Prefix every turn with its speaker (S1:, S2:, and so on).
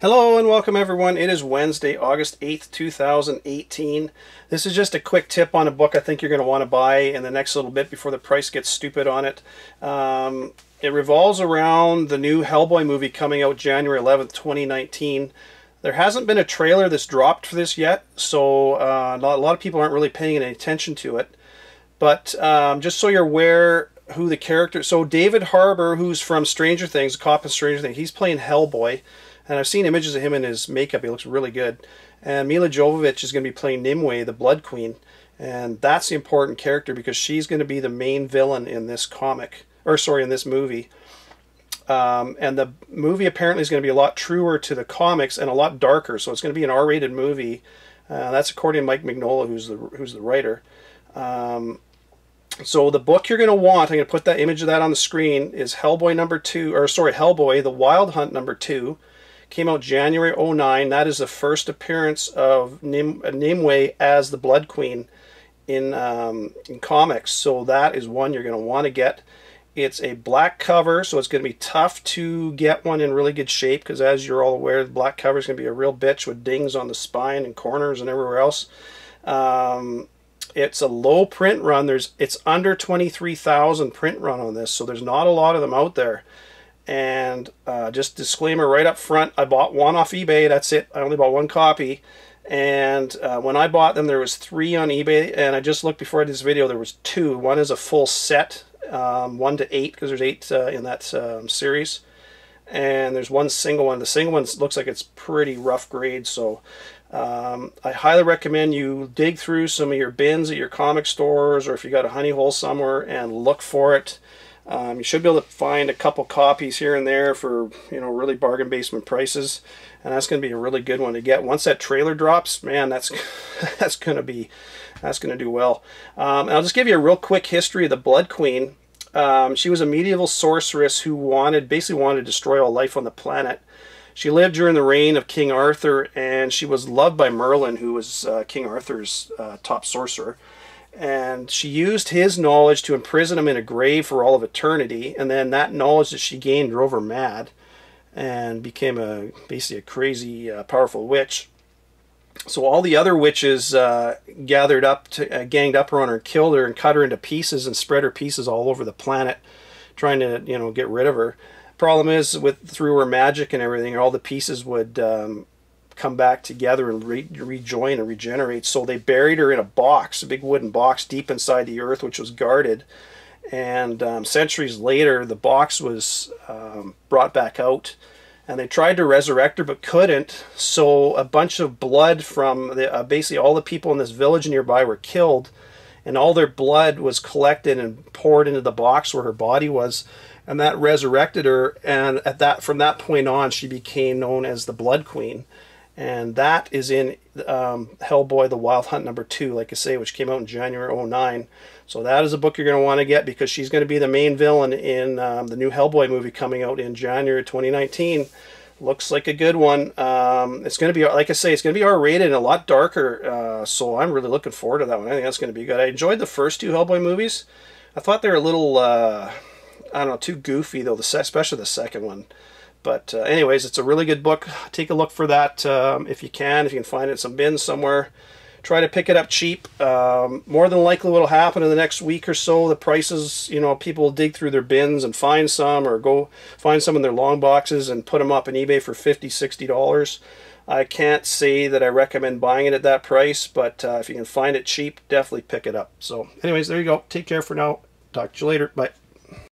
S1: Hello and welcome everyone. It is Wednesday, August 8th, 2018. This is just a quick tip on a book I think you're going to want to buy in the next little bit before the price gets stupid on it. Um, it revolves around the new Hellboy movie coming out January 11th, 2019. There hasn't been a trailer that's dropped for this yet, so uh, a lot of people aren't really paying any attention to it. But um, just so you're aware who the character... So David Harbour, who's from Stranger Things, cop in Stranger Things, he's playing Hellboy. And I've seen images of him in his makeup. He looks really good. And Milla Jovovich is going to be playing Nimue, the Blood Queen. And that's the important character because she's going to be the main villain in this comic, or sorry, in this movie. Um, and the movie apparently is going to be a lot truer to the comics and a lot darker. So it's going to be an R-rated movie. Uh, that's according to Mike Mignola, who's the who's the writer. Um, so the book you're going to want, I'm going to put that image of that on the screen, is Hellboy number two, or sorry, Hellboy, The Wild Hunt number two. Came out January 09. That is the first appearance of Nim Nimue as the Blood Queen in, um, in comics. So that is one you're going to want to get. It's a black cover, so it's going to be tough to get one in really good shape because as you're all aware, the black cover is going to be a real bitch with dings on the spine and corners and everywhere else. Um, it's a low print run. There's It's under 23,000 print run on this, so there's not a lot of them out there. And uh, just disclaimer right up front, I bought one off eBay. That's it. I only bought one copy. And uh, when I bought them, there was three on eBay. And I just looked before I did this video, there was two. One is a full set, um, one to eight, because there's eight uh, in that um, series. And there's one single one. The single one looks like it's pretty rough grade. So um, I highly recommend you dig through some of your bins at your comic stores or if you got a honey hole somewhere and look for it. Um, you should be able to find a couple copies here and there for you know really bargain basement prices, and that's going to be a really good one to get. Once that trailer drops, man, that's that's going to be that's going to do well. Um, I'll just give you a real quick history of the Blood Queen. Um, she was a medieval sorceress who wanted basically wanted to destroy all life on the planet. She lived during the reign of King Arthur, and she was loved by Merlin, who was uh, King Arthur's uh, top sorcerer and she used his knowledge to imprison him in a grave for all of eternity. And then that knowledge that she gained drove her mad and became a basically a crazy uh, powerful witch. So all the other witches uh, gathered up to uh, ganged up on her and killed her and cut her into pieces and spread her pieces all over the planet trying to you know get rid of her. Problem is with through her magic and everything all the pieces would um, come back together and re rejoin and regenerate. So they buried her in a box, a big wooden box deep inside the earth, which was guarded. And um, centuries later, the box was um, brought back out. And they tried to resurrect her but couldn't. So a bunch of blood from the, uh, basically all the people in this village nearby were killed. And all their blood was collected and poured into the box where her body was and that resurrected her and at that from that point on she became known as the blood queen and that is in um, Hellboy the Wild Hunt number two, like I say, which came out in January 09. So that is a book you're going to want to get because she's going to be the main villain in um, the new Hellboy movie coming out in January 2019. Looks like a good one. Um, it's going to be, like I say, it's going to be R-rated and a lot darker. Uh, so I'm really looking forward to that one. I think that's going to be good. I enjoyed the first two Hellboy movies. I thought they were a little, uh, I don't know, too goofy though. The especially the second one. But uh, anyways, it's a really good book. Take a look for that um, if you can. If you can find it in some bins somewhere. Try to pick it up cheap. Um, more than likely what will happen in the next week or so, the prices, you know, people will dig through their bins and find some or go find some in their long boxes and put them up on eBay for 50 $60. I can't say that I recommend buying it at that price, but uh, if you can find it cheap, definitely pick it up. So anyways, there you go. Take care for now. Talk to you later. Bye.